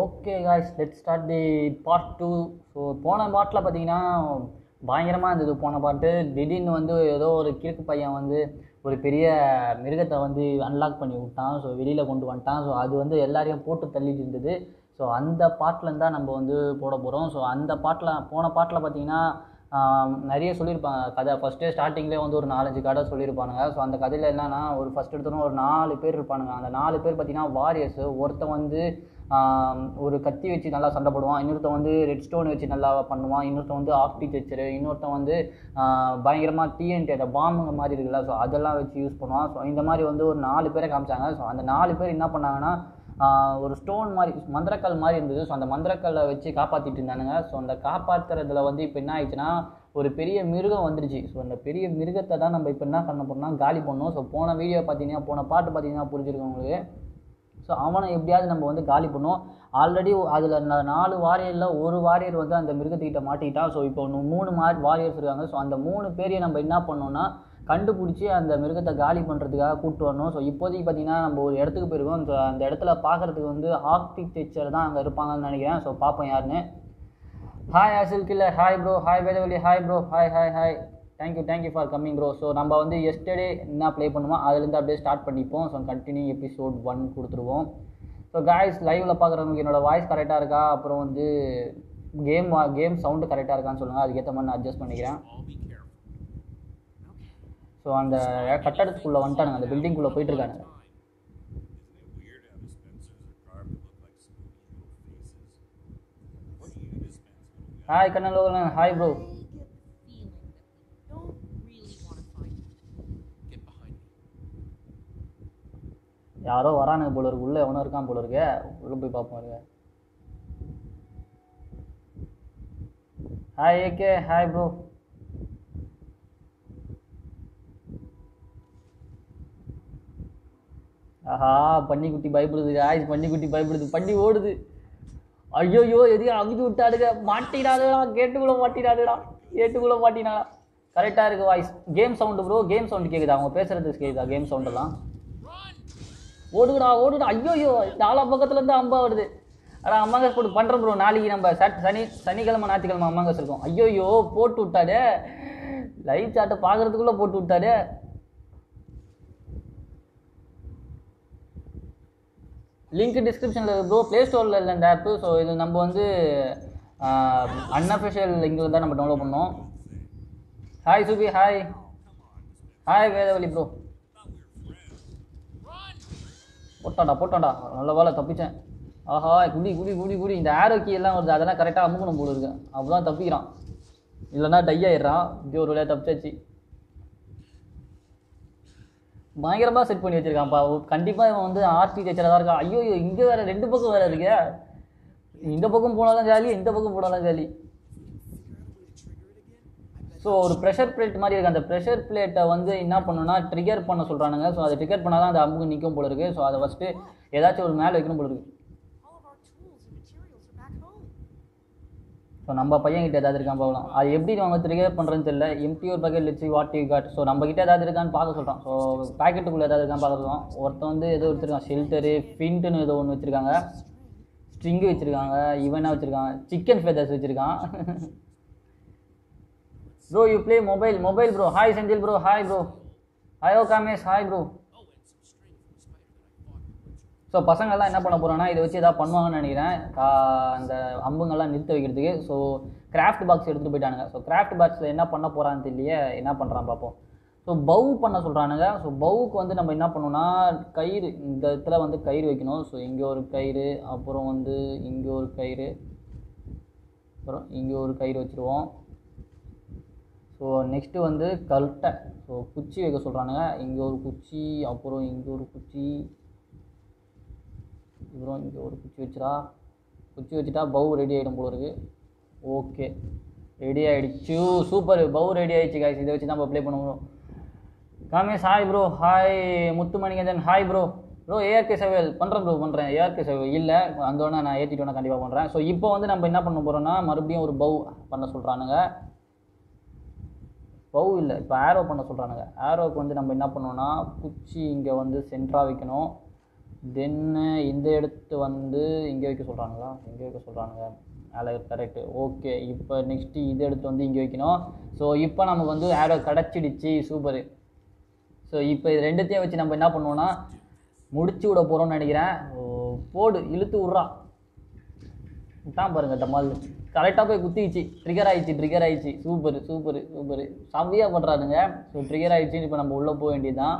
Okay guys let start the part two so போன பாட்டில் பார்த்தீங்கன்னா பயங்கரமாக இருந்தது போன பாட்டு திடீர்னு வந்து ஏதோ ஒரு கிறுக்கு பையன் வந்து ஒரு பெரிய மிருகத்தை வந்து அன்லாக் பண்ணி விட்டான். ஸோ வெளியில் கொண்டு வந்துட்டான். ஸோ அது வந்து எல்லாரையும் போட்டு தள்ளிட்டு இருந்தது. ஸோ அந்த பாட்டில் தான் நம்ம வந்து போட போகிறோம் ஸோ அந்த பாட்டில் போன பாட்டில் பார்த்தீங்கன்னா நிறைய சொல்லியிருப்பாங்க. கதை ஃபஸ்ட்டே ஸ்டார்டிங்லேயே வந்து ஒரு நாலஞ்சு கதை சொல்லியிருப்பானுங்க. ஸோ அந்த கதையில் என்னன்னா ஒரு ஃபஸ்ட் எடுத்தோன்னா ஒரு நாலு பேர் இருப்பானுங்க. அந்த நாலு பேர் பார்த்தீங்கன்னா வாரியர்ஸு ஒருத்தன் வந்து ஒரு கத்தி வச்சு நல்லா சண்டை போடுவான். இன்னொருத்தன் வந்து ரெட் ஸ்டோன் வச்சு நல்லா பண்ணுவான். இன்னொருத்தன் வந்து ஆக்டி டெச்சரு இன்னொருத்தன் வந்து பயங்கரமாக டிஎன்டி அந்த பாம்புங்க மாதிரி இருக்குல்ல ஸோ அதெல்லாம் வச்சு யூஸ் பண்ணுவான். ஸோ இந்த மாதிரி வந்து ஒரு நாலு பேரை காமிச்சாங்க. ஸோ அந்த நாலு பேர் என்ன பண்ணாங்கன்னா ஒரு ஸ்டோன் மாதிரி மந்திரக்கல் மாதிரி இருந்தது. ஸோ அந்த மந்திரக்கல்லை வச்சு காப்பாற்றிட்டு இருந்தானுங்க. ஸோ அந்த காப்பாற்றுறதுல வந்து இப்போ என்ன ஆயிடுச்சுன்னா ஒரு பெரிய மிருகம் வந்துருச்சு. ஸோ அந்த பெரிய மிருகத்தை தான் நம்ம இப்போ என்ன பண்ண போறோம்னா காலி பண்ணோம் ஸோ போன வீடியோ பார்த்தீங்கன்னா போன பாட்டு பார்த்தீங்கன்னா புரிஞ்சிருக்கும் உங்களுக்கு. ஸோ அவனை எப்படியாவது நம்ம வந்து காலி பண்ணோம். ஆல்ரெடி அதில் நாலு வாரியரில் ஒரு வாரியர் வந்து அந்த மிருகத்துக்கிட்ட மாட்டிக்கிட்டான் ஸோ இப்போ ஒன்று மூணு மா வாரியர்ஸ் இருக்காங்க. ஸோ அந்த மூணு பேரையும் நம்ம என்ன பண்ணோம்னா கண்டுபிடிச்சி அந்த மிருகத்தை காலி பண்ணுறதுக்காக கூப்பிட்டு வரணும். ஸோ இப்போதைக்கு பார்த்தீங்கன்னா நம்ம ஒரு இடத்துக்கு போயிருக்கோம். ஸோ அந்த இடத்துல பார்க்குறதுக்கு வந்து ஆர்கிடெக்சர் டீச்சர் தான் அங்கே இருப்பாங்கன்னு நினைக்கிறேன். ஸோ பார்ப்போம் யாருன்னு. Hi ஆசில் killer hi bro hi Vedavalli hi bro hi hi hi thank you thank you for coming bro so நம்ம வந்து எஸ்டர்டே என்ன ப்ளே பண்ணுவோம் அதுலேருந்து அப்படியே ஸ்டார்ட் பண்ணிப்போம். ஸோ கண்டினியூ எபிசோட் ஒன் கொடுத்துருவோம். ஸோ காய்ஸ் லைவில் பார்க்குறவங்களுக்கு என்னோட வாய்ஸ் கரெக்டாக இருக்கா? அப்புறம் வந்து கேம் கேம் சவுண்டு கரெக்டாக இருக்கான்னு சொல்லுங்கள் அதுக்கேற்ற மாதிரி நான் அட்ஜஸ்ட் பண்ணிக்கிறேன். ஸோ அந்த கட்டடத்துக்குள்ளே வந்துட்டானுங்க. அந்த பில்டிங்குள்ளே போயிட்டுருக்கானுங்க. Hi Kannan Logan hi bro யாரோ வரானுங்க போல இருக்கு. உள்ளே எவனோ இருக்கான் போல இருக்கு. உள்ளே போய் பார்ப்போம் இருக்க ஹாய் ஏகே ஹாய் ப்ரோ ஆஹா பன்னிக்குட்டி பயப்படுது. ஆயிஸ் பன்னிக்குட்டி பயப்படுது. பன்னி ஓடுது. ஐயோயோ எதையும் அமுக்கி விட்டாடுங்க. மாட்டிடாதடா கேட்டுக்குள்ளே மாட்டிடாதடா கேட்டுக்குள்ளே மாட்டினாடா. கரெக்டாக இருக்கு voice game sound bro game sound கேட்குதா அவங்க பேசுகிறது கேட்குதா கேம் சவுண்டெல்லாம் ஓடுடா ஓடுடா. ஐயோயோ நாலா பக்கத்துலேருந்து அம்பா வருது. ஆனால் அம்மாங்கஸ் போட்டு பண்ணுறோம் ப்ரோ நாளைக்கு நம்ம சட் சனி சனிக்கிழமை ஞாயிற்றுக்கிழமை அம்மாங்கஸ் இருக்கும் ஐயோயோ போட்டு விட்டாடே. லைவ் சாட்டை பார்க்கறதுக்குள்ளே போட்டு விட்டாடே. லிங்க் டிஸ்கிரிப்ஷனில் ப்ரோ ப்ளே ஸ்டோரில் இல்லை இந்த ஆப்பு ஸோ இது நம்ம வந்து அன்அஃபிஷியல் லிங்கில் தான் நம்ம டவுன்லோட் பண்ணோம். Hi Subi hi hi Vedavalli bro போட்டான்டா போட்டான்டா. நல்ல வேலை தப்பிச்சேன். ஆஹா குடி குடி குடி குடி. இந்த ஆரோ எல்லாம் வருது அதெல்லாம் கரெக்டாக அமுக்கணும் போல இருக்கு. அப்பதான் தப்பிக்கிறான். இல்லைன்னா டை ஆயிடுறான். இப்படி ஒரு வேலையாக தப்பிச்சாச்சு. பயங்கரமாக செட் பண்ணி வச்சிருக்கான்ப்பா. கண்டிப்பாக இவன் வந்து ஆர்டி டீச்சராக தான் இருக்கான் ஐயோ இங்கே வேறு ரெண்டு பக்கம் வேறு இருக்கே. இந்த பக்கம் போனாலும் ஜாலி இந்த பக்கம் போனாலும் ஜாலி. ஸோ ஒரு ப்ரெஷர் பிளேட் மாதிரி இருக்குது அந்த ப்ரெஷர் பிளேட்டை வந்து என்ன பண்ணணும்னா ட்ரிகர் பண்ண சொல்கிறானுங்க ஸோ அதை ட்ரிகர் பண்ணால் தான் அந்த அம்புக்கு நிற்கும் போல இருக்குது ஸோ அதை ஃபஸ்ட்டு ஏதாச்சும் ஒரு மேலே வைக்கணும் போல இருக்குது. ஸோ நம்ம பையன்கிட்ட ஏதாவது இருக்கான் பார்க்கலாம் அது எப்படி அவங்க ட்ரிகர் பண்ணுறதுன்னு தெரியல. எம்டி ஒரு பக்கெட் லிச்சு வாட் யூ காட் ஸோ நம்ம கிட்ட ஏதாவது இருக்கான்னு பார்க்க சொல்கிறான் ஸோ பேக்கெட்டுக்குள்ளே ஏதாவது இருக்கான்னு பார்க்க சொல்கிறான் ஒருத்தன் வந்து ஏதோ வச்சுருக்கான் ஷெல்டரு ஃபின்ட்டுன்னு ஏதோ ஒன்று வச்சுருக்காங்க. ஸ்ட்ரிங்கு வச்சுருக்காங்க. இவனா வச்சுருக்கான்? சிக்கன் ஃபெதர்ஸ் வச்சுருக்கான். Bro you play mobile mobile bro hi Senthil bro hi bro ஹாயோ Kamesh hi bro so பசங்கள்லாம் என்ன பண்ண போகிறோன்னா இதை வச்சு எதாவது பண்ணுவாங்கன்னு நினைக்கிறேன். கா- அந்த அம்புங்கள்லாம் நிறுத்த வைக்கிறதுக்கு. ஸோ கிராஃப்ட் பாக்ஸ் எடுத்துகிட்டு போயிட்டானுங்க. ஸோ கிராஃப்ட் பாக்ஸில் என்ன பண்ண போகிறான்னு தெரியல என்ன பண்ணுறான் பார்ப்போம். ஸோ பவு பண்ண சொல்கிறானுங்க ஸோ பவுக்கு வந்து நம்ம என்ன பண்ணணும்னா கயிறு இந்த இடத்துல வந்து கயிறு வைக்கணும். ஸோ இங்கே ஒரு கயிறு அப்புறம் வந்து இங்கே ஒரு கயிறு அப்புறம் இங்கே ஒரு கயிறு வச்சுருவோம். ஸோ நெக்ஸ்ட்டு வந்து கல்ட்டை ஸோ குச்சி வைக்க சொல்கிறானுங்க இங்கே ஒரு குச்சி அப்புறம் இங்கே ஒரு குச்சி. அப்புறம் இங்கே ஒரு குச்சி வச்சுடா. குச்சி வச்சுட்டா பவு ரெடி ஆகிடும் போல இருக்கு. ஓகே ரெடி ஆகிடுச்சு சூப்பர் பவு ரெடி ஆகிடுச்சு காய்ஸ் இதை வச்சு நம்ம ப்ளே பண்ணுவோம் Kamesh hi bro hi Muthumanikandan hi bro bro ARK சேவல் பண்ணுறேன் ப்ரோ பண்ணுறேன் ஏஆர்கே சேவல் இல்லை வந்தோடனே நான் ஏற்றிட்டு வேணா கண்டிப்பாக பண்ணுறேன் ஸோ இப்போ வந்து நம்ம என்ன பண்ண போகிறோம்னா மறுபடியும் ஒரு பவு பண்ண சொல்கிறானுங்க பவு இல்லை இப்போ ஆரோ பண்ண சொல்கிறானுங்க ஆரோவுக்கு வந்து நம்ம என்ன பண்ணோன்னா குச்சி இங்கே வந்து சென்டராக வைக்கணும். தென்னு இந்த இடத்து வந்து இங்கே வைக்க சொல்கிறாங்களா இங்கே வைக்க சொல்கிறாங்க அதில் கரெக்டு ஓகே இப்போ நெக்ஸ்ட்டு இது எடுத்து வந்து இங்கே வைக்கணும். ஸோ இப்போ நமக்கு வந்து ஆரோ கிடச்சிடுச்சு சூப்பரு ஸோ இப்போ இது ரெண்டுத்தையும் வச்சு நம்ம என்ன பண்ணுவோன்னா முடிச்சு விட போகிறோம்னு நினைக்கிறேன். ஓ, போடு இழுத்து விட்றா. தான் பாருங்க டமால் கரெக்டாக போய் குத்திச்சு ட்ரிகர் ஆயிடுச்சு ட்ரிகர் ஆயிடுச்சு. சூப்பர் சூப்பர் சூப்பர் செவ்வியாக பண்ணுறானுங்க ஸோ ட்ரிகர் ஆயிடுச்சு இப்போ நம்ம உள்ளே போக வேண்டியதுதான்.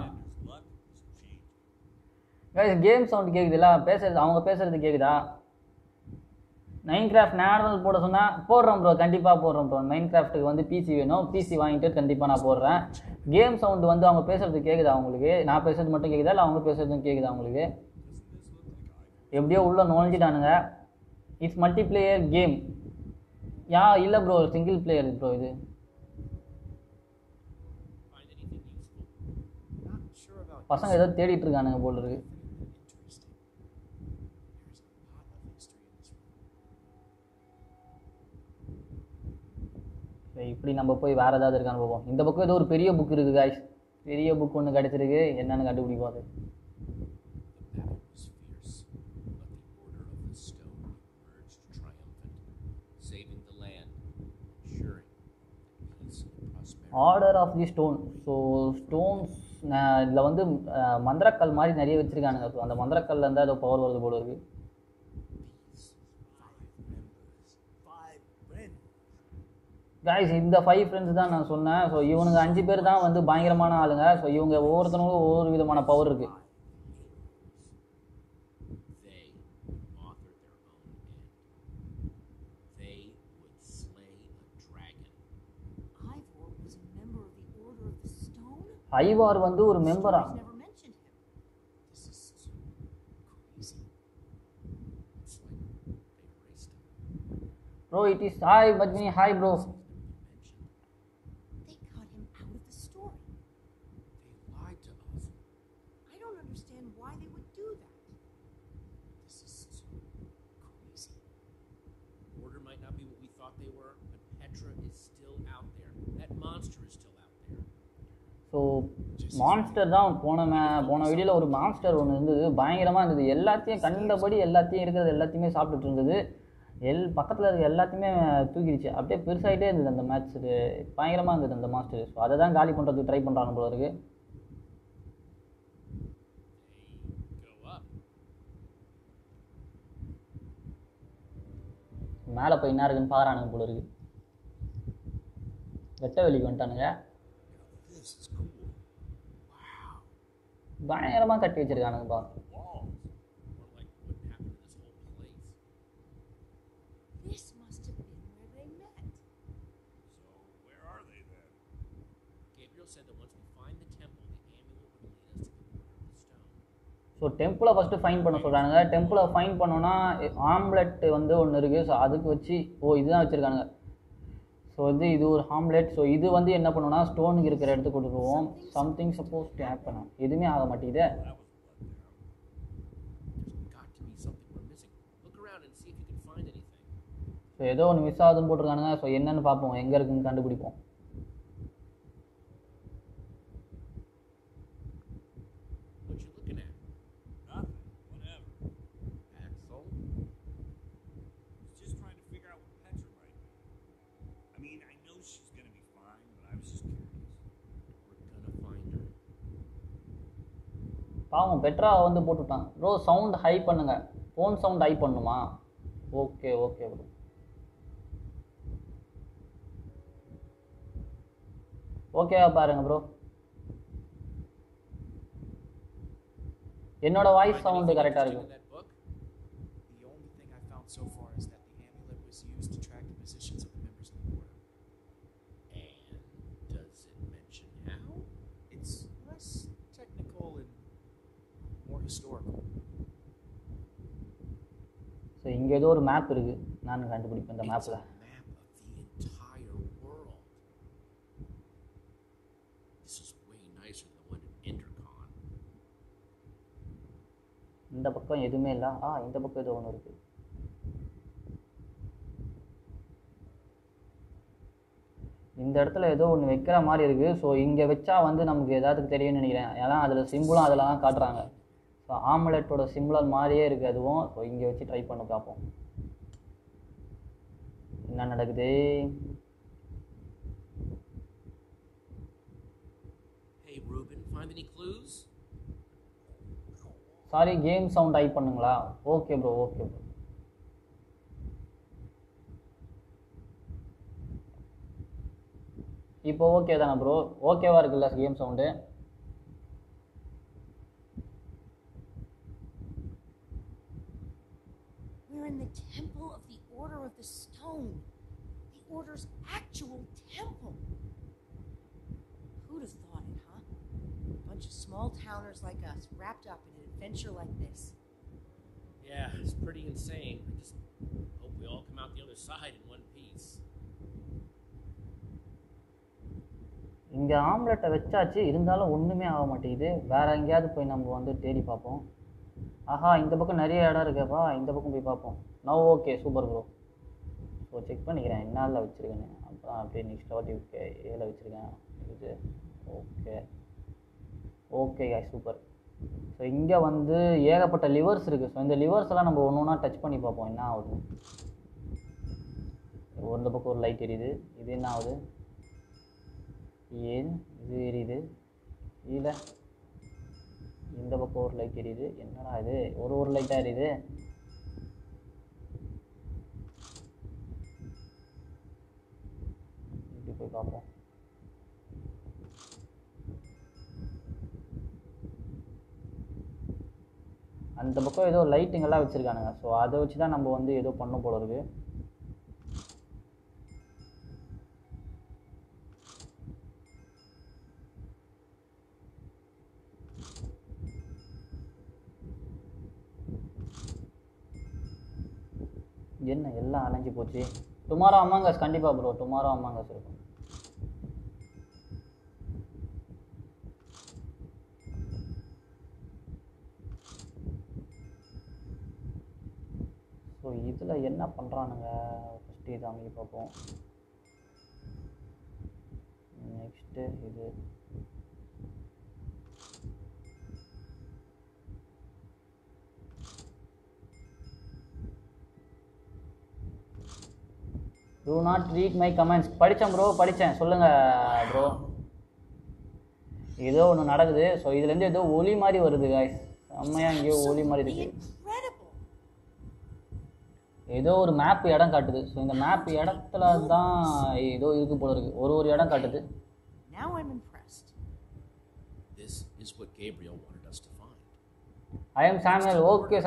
கேம் சவுண்ட் கேட்குதுல்ல பேசுறது அவங்க பேசுறது கேட்குதா மைன் கிராஃப்ட் நேரல் போட சொன்னால் போடுறோம் ப்ரோ கண்டிப்பாக போடுறோம் ப்ரோ மைன் கிராஃப்ட்டுக்கு வந்து பிசி வேணும். பிசி வாங்கிட்டு கண்டிப்பாக நான் போடுறேன். கேம் சவுண்டு வந்து அவங்க பேசுறது கேட்குதா அவங்களுக்கு நான் பேசுறது மட்டும் கேட்குதா இல்லை அவங்க பேசுறதும் கேட்குதா அவங்களுக்கு எப்படியோ உள்ளே நுழைஞ்சிட்டானுங்க. இட்ஸ் மல்டி பிளேயர் கேம் யா இல்லை ப்ரோ சிங்கிள் பிளேயர் ப்ரோ இது. பசங்க ஏதோ தேடிட்டு இருக்கானுங்க போல இருக்கு. இப்படி நம்ம போய் வேறு ஏதாவது இருக்கான்னு பார்ப்போம். இந்த பக்கம் ஏதோ ஒரு பெரிய புக் இருக்குது காய்ஸ் பெரிய புக் ஒன்று கிடச்சிருக்கு. என்னன்னு கண்டுபிடிப்போம் அது. Order of the stone so stones இதில் வந்து மந்திரக்கல் மாதிரி நிறைய வச்சுருக்கானுங்க. ஸோ அந்த மந்திரக்கல்ல இருந்தால் ஏதோ பவர் வருது போல இருக்கு. காய்ஸ் இந்த ஃபைவ் ஃப்ரெண்ட்ஸ் தான் நான் சொன்னேன். ஸோ இவனுங்க அஞ்சு பேர் தான் வந்து பயங்கரமான ஆளுங்க. ஸோ இவங்க ஒவ்வொருத்தனுக்கும் ஒவ்வொரு விதமான பவர் இருக்குது ஐவார் வந்து ஒரு மெம்பரா Stories never mentioned him. This is crazy. It's like they erased him. Bro it is hi Padmini hi bro so monster தான் போன மே போன வீடியோவில் ஒரு மான்ஸ்டர் ஒன்று இருந்தது. பயங்கரமாக இருந்தது. எல்லாத்தையும் கண்டபடி எல்லாத்தையும் இருக்கிறது எல்லாத்தையுமே சாப்பிட்டுட்டு இருந்தது. எல் பக்கத்தில் இருக்க எல்லாத்தையுமே தூக்கிடுச்சு. அப்படியே பெருசாகிட்டே இருந்தது அந்த மேட்ச் பயங்கரமாக இருந்தது அந்த மாஸ்டர் ஸோ அதை தான் காலி பண்ணுறதுக்கு ட்ரை பண்ணுறாங்க போல இருக்கு. They go up. மேலே போய் என்ன இருக்குன்னு பாக்குறானுங்க போல இருக்கு. வெட்ட வெளிக்கு வந்துட்டானுங்க. பயங்கரமாக கட்டி வச்சிருக்கானுங்கப்பா. ஸோ டெம்பிளை ஃபஸ்ட்டு ஃபைன் பண்ண சொல்கிறானுங்க டெம்பிளை ஃபைன் பண்ணோன்னா ஆம்லெட் வந்து ஒன்று இருக்குது ஸோ அதுக்கு வச்சு ஓ இதுதான் வச்சுருக்கானுங்க ஸோ வந்து இது ஒரு ஹாம்லெட் ஸோ இது வந்து என்ன பண்ணுவோம்னா ஸ்டோனுக்கு இருக்கிற இடத்துக்கு கொடுத்துருவோம் சம்திங் சப்போஸ் டு ஹேப்பன் எதுவுமே ஆக மாட்டேங்குது. ஸோ ஏதோ ஒன்று மிஸ் ஆகுதுன்னு போட்டிருக்கானுங்க. ஸோ என்னென்னு பார்ப்போம். எங்கே இருக்குன்னு கண்டுபிடிப்போம். பெட்ரா வந்து போட்டுவிட்டான் ப்ரோ சவுண்ட் ஹை பண்ணுங்க. ஃபோன் சவுண்ட் ஹை பண்ணுமா? Okay okay bro. ஓகேவா பாருங்க ப்ரோ. என்னோட வாய்ஸ் சவுண்ட் சவுண்டு கரெக்டாக interesting ஸோ இங்கே ஏதோ ஒரு மேப் இருக்குது நான் கண்டுபிடிப்பேன் இந்த மேப்பில். இந்த பக்கம் எதுவுமே இல்லை. ஆ இந்த பக்கம் ஏதோ ஒன்று இருக்குது இந்த இடத்துல ஏதோ ஒன்று வைக்கிற மாதிரி இருக்குது ஸோ இங்கே வச்சா வந்து நமக்கு ஏதாச்சும் தெரியும்னு நினைக்கிறேன். ஏன்னா அதில் சிம்பிளும் அதில் தான் காட்டுறாங்க. ஸோ ஆம்லெட்டோட சிம்லர் மாதிரியே இருக்குது அதுவும். ஸோ இங்கே வச்சு ட்ரை பண்ண பார்ப்போம் என்ன நடக்குது? சாரி கேம் சவுண்ட் டைப் பண்ணுங்களா? ஓகே ப்ரோ ஓகே ப்ரோ இப்போ ஓகே தானே ப்ரோ ஓகேவா இருக்குல்ல game sound in the temple of the Order of the Stone. The Order's actual temple. Who'd have thought it, huh? A bunch of small towners like us wrapped up in an adventure like this. Yeah, it's pretty insane. I just hope we all come out the other side in one piece. இங்கே ஆம்லெட்டை வச்சாச்சு இருந்தாலும் ஒன்றுமே ஆக மாட்டேங்குது வேற எங்கேயாவது போய் நம்ம வந்து தேடி பார்ப்போம் ஆஹா இந்த பக்கம் நிறைய இடம் இருக்கேப்பா இந்த பக்கம் போய் பார்ப்போம். நான் okay super bro so check பண்ணிக்கிறேன். என்னால் வச்சுருக்கேன்னு. அப்புறம் அப்படியே நெக்ஸ்ட் வாட்டி ஓகே ஏல வச்சுருக்கேன் இது ஓகே ஓகே சூப்பர் ஸோ இங்கே வந்து ஏகப்பட்ட லிவர்ஸ் இருக்குது ஸோ இந்த லிவர்ஸ் எல்லாம் நம்ம ஒன்று ஒன்றா டச் பண்ணி பார்ப்போம். என்ன ஆகுது? ஒரு பக்கம் ஒரு லைட் எரியுது. இது என்ன ஆகுது? ஏன் இது எரியுது? இல்லை. இந்த பக்கம் ஒரு லைட் எரியுது. என்னடா இது? ஒரு ஒரு லைட்டாக எரியுது. இப்படி போய் பார்ப்போம். அந்த பக்கம் ஏதோ லைட்டுங்கெல்லாம் வச்சுருக்கானுங்க. ஸோ அதை வச்சு தான் நம்ம வந்து ஏதோ பண்ண போல இருக்குது என்ன எல்லாம் அலைஞ்சு போச்சு? டுமாரோ அம்மாங்கஸ் கண்டிப்பாக ப்ரோ டுமாரோ அம்மாங்கஸ் இருக்கும். ஸோ இதில் என்ன பண்ணுறானுங்க ஃபஸ்ட்டு இது அமைக்க பார்ப்போம். நெக்ஸ்ட்டு இது do not read my comments படித்தேன் ப்ரோ படித்தேன் சொல்லுங்கள் ப்ரோ ஏதோ ஒன்று நடக்குது. ஸோ இதுலேருந்து ஏதோ ஒலி மாதிரி வருது காய்ஸ் செம்மையாக எங்கேயோ ஒலி மாதிரி இருக்குது! ஏதோ ஒரு மேப் இடம் காட்டுது. ஸோ இந்த மேப் இடத்துல தான் ஏதோ இருக்கு போல இருக்கு. ஒரு ஒரு இடம் காட்டுது. Now I'm impressed. This is what Gabriel wanted us to find. I okay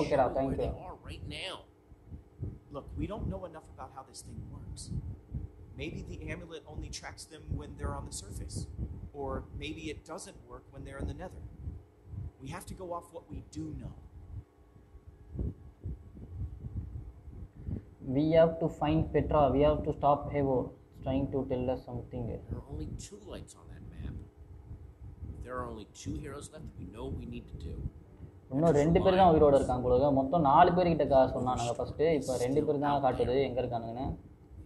ஓகேடா right now. Look, we don't know enough about how this thing works. Maybe the amulet only tracks them when they're on the surface, or maybe it doesn't work when they're in the nether. We have to go off what we do know. We have to find Petra. We have to stop Evo. It's trying to tell us something. There are only two lights on that map. There are only two heroes left, we know we need to do. இன்னும் ரெண்டு பேர் தான் உயிரோட இருக்காங்க போல இருக்கு. மொத்தம் நாலு பேர்கிட்ட கா சொன்னானுங்க ஃபஸ்ட்டு இப்போ ரெண்டு பேர் தான் காட்டுது எங்கே இருக்கானுங்கன்னு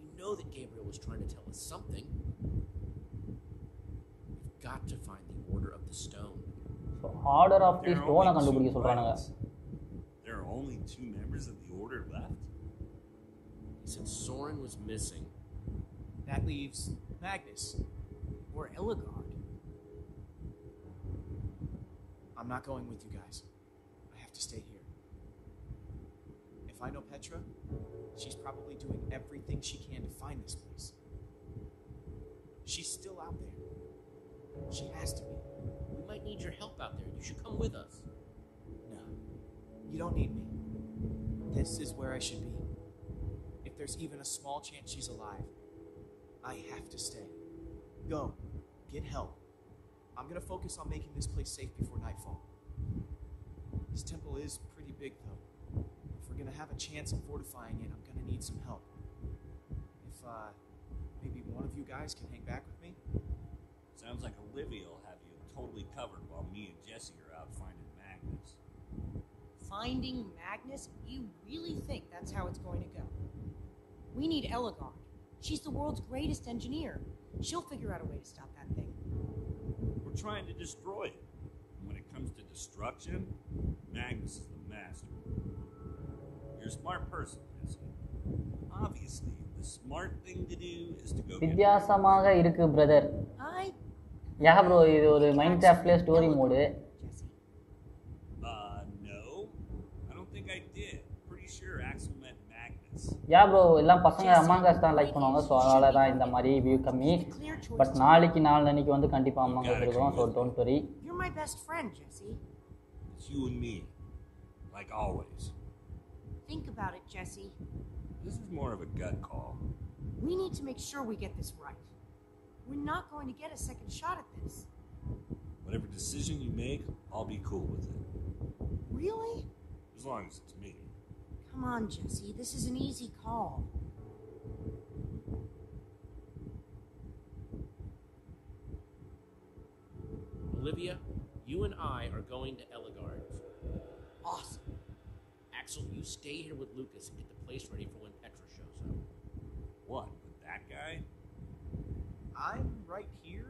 We know that Gabriel was trying to tell us something. We've got to find the Order of the Stone. So order of the There are ஸ்டோனை only கண்டுபிடிக்க two சொல்கிறானுங்க lights. There are only two members of the order left? He said Soren was missing. That leaves Magnus. Or Eligard. I'm not going with you guys. I have to stay here. If I know Petra, she's probably doing everything she can to find this place. She's still out there. She has to be. We might need your help out there. You should come with us. No, you don't need me. This is where I should be. If there's even a small chance she's alive, I have to stay. Go, get help. I'm gonna focus on making this place safe before nightfall. This temple is pretty big, though. If we're gonna have a chance of fortifying it, I'm gonna need some help. If, uh, maybe one of you guys can hang back with me? Sounds like Olivia will have you totally covered while me and Jesse are out finding Magnus. Finding Magnus? You really think that's how it's going to go? We need Eligard. She's the world's greatest engineer. She'll figure out a way to stop that thing. We're trying to destroy it. Comes to destruction, Magnus is the master. You're a smart person, Jesse. Obviously, the smart thing to do is to go வித்தியாசமாக இருக்கு brother. யா bro இது ஒரு மைண்ட் கிராஃப்ட்லேயே story mode Jesse. Uh, no. I don't think I did. Pretty sure Axel met Magnus. Yeah bro எல்லாம் பசங்க அமாங்கஸ் தான் like பண்ணுவாங்க so அதனால தான் இந்த மாதிரி வியூ கம்மி. பட் நாளைக்கு நாளன்னைக்கு வந்து கண்டிப்பாக அமாங்கஸ் இருக்கும் so don't worry my best friend, Jesse. It's you and me. Like always. Think about it, Jesse. This is more of a gut call. We need to make sure we get this right. We're not going to get a second shot at this. Whatever decision you make, I'll be cool with it. Really? As long as it's me. Come on, Jesse. This is an easy call. Olivia, you and I are going to Eligard. Awesome. Axel, you stay here with Lucas and get the place ready for when Petra shows up. What? With that guy? I'm right here.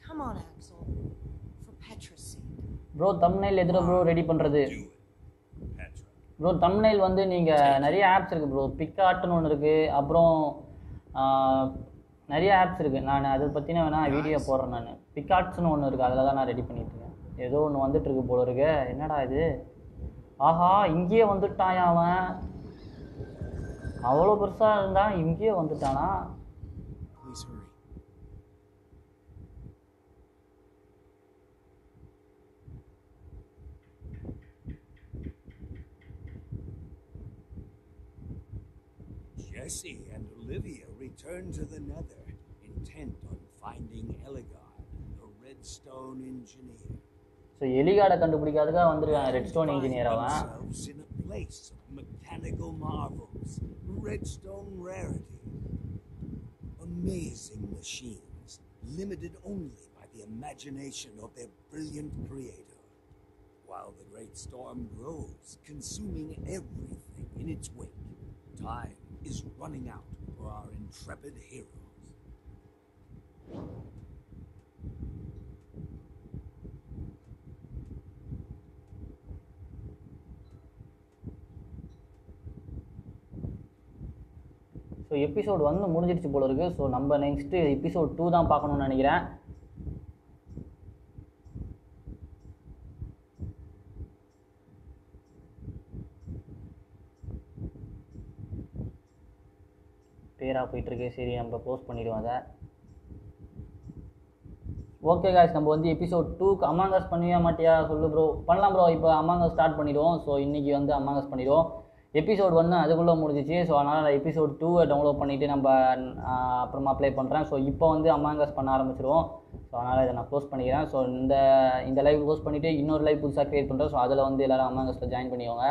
Come on, Axel. For Petra's sake. Bro thumbnail எதிர bro ready பண்ணுறது Do it. Petra. Bro thumbnail வந்து நீங்கள் நிறைய apps இருக்குது bro பிக்கார்ட்னு ஒன்று இருக்குது அப்புறம் ஆஹ், நிறைய ஆப்ஸ் இருக்குது நான் அதை பற்றின வேணால் வீடியோ போடுறேன் நான். பிக்கார்ட்ஸ்னு ஒன்று இருக்குது அதில் தான் நான் ரெடி பண்ணிட்டு இருக்கேன். ஏதோ ஒன்று வந்துட்டு இருக்கு போல இருக்கு. என்னடா இது? ஆஹா இங்கேயே வந்துட்டான் அவன்? அவ்வளோ பெருசாக இருந்தான் இங்கேயே வந்துட்டானா. Jesse and Olivia. return to the Nether, intent on finding Eligard, the Redstone engineer. So எலிகாடை கண்டுபிடிக்காதுக்காக வந்துருக்கான் ரெட் ஸ்டோன் Find இன்ஜினியர் அவன் themselves in a place of mechanical marvels, redstone rarity, amazing machines, limited only by the imagination of their brilliant creator. While the great storm grows, consuming everything in its wake, time is running out for our intrepid heroes. So episode வந்து முடிஞ்சிடுச்சு போல இருக்கு so நம்ம next episode two தான் பார்க்கணும்னு நினைக்கிறேன் பேராக போயிட்டுருக்கு. சரி நம்ம க்ளோஸ் பண்ணிவிடுவோம் அதை. ஓகே காய்ஸ் நம்ம வந்து எபிசோட் டூக்கு அமாங்கஸ் பண்ணியா மாட்டியா? சொல்லு ப்ரோ பண்ணலாம் ப்ரோ இப்போ அமாங்கஸ் ஸ்டார்ட் பண்ணிடுவோம். ஸோ இன்றைக்கி வந்து அமாங்கஸ் பண்ணிடுவோம். எபிசோட் ஒன்று அதுக்குள்ளே முடிஞ்சிச்சு. ஸோ அதனால் எபிசோட் டூவை டவுன்லோட் பண்ணிவிட்டு நம்ம அப்புறமா அப்ளை பண்ணுறேன் ஸோ இப்போ வந்து அமாங்கஸ் பண்ண ஆரம்பிச்சிருவோம். ஸோ அதனால் இதை நான் க்ளோஸ் பண்ணிக்கிறேன். ஸோ இந்த இந்த லைவ் க்ளோஸ் பண்ணிவிட்டு இன்னொரு லைவ் புதுசாக க்ரியேட் பண்ணுறேன் ஸோ அதில் வந்து எல்லோரும் அமாங்கஸில் ஜாயின் பண்ணிக்கோங்க.